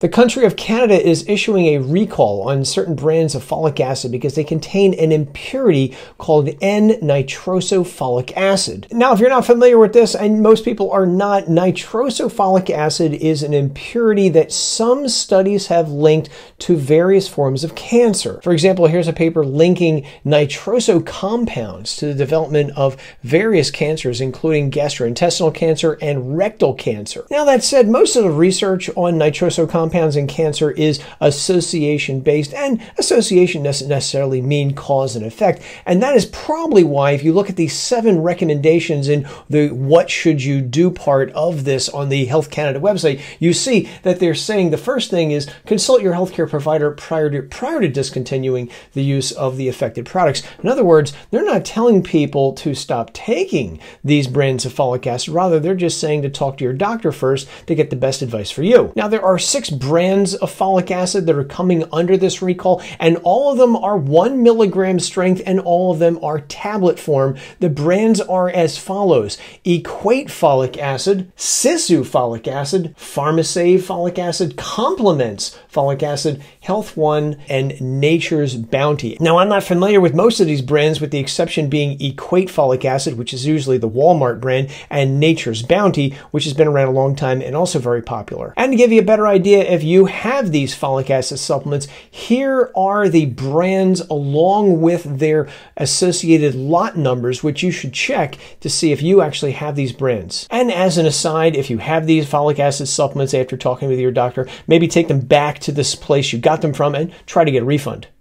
The country of Canada is issuing a recall on certain brands of folic acid because they contain an impurity called N-nitrosofolic acid. Now, if you're not familiar with this, and most people are not, nitrosofolic acid is an impurity that some studies have linked to various forms of cancer. For example, here's a paper linking nitroso compounds to the development of various cancers, including gastrointestinal cancer and rectal cancer. Now, that said, most of the research on nitroso compounds compounds in cancer is association based, and association doesn't necessarily mean cause and effect. And that is probably why, if you look at the seven recommendations in the what should you do part of this on the Health Canada website, you see that they're saying the first thing is consult your healthcare provider prior to prior to discontinuing the use of the affected products. In other words, they're not telling people to stop taking these brands of folic acid. Rather, they're just saying to talk to your doctor first to get the best advice for you. Now, there are six brands of folic acid that are coming under this recall, and all of them are one milligram strength and all of them are tablet form. The brands are as follows Equate folic acid, Sisu folic acid, Pharmasave folic acid, Compliments folic acid, Health One, and Nature's Bounty. Now, I'm not familiar with most of these brands, with the exception being Equate folic acid, which is usually the Walmart brand, and Nature's Bounty, which has been around a long time and also very popular. And to give you a better idea, if you have these folic acid supplements, here are the brands along with their associated lot numbers, which you should check to see if you actually have these brands. And as an aside, if you have these folic acid supplements after talking with your doctor, maybe take them back to this place you got them from and try to get a refund.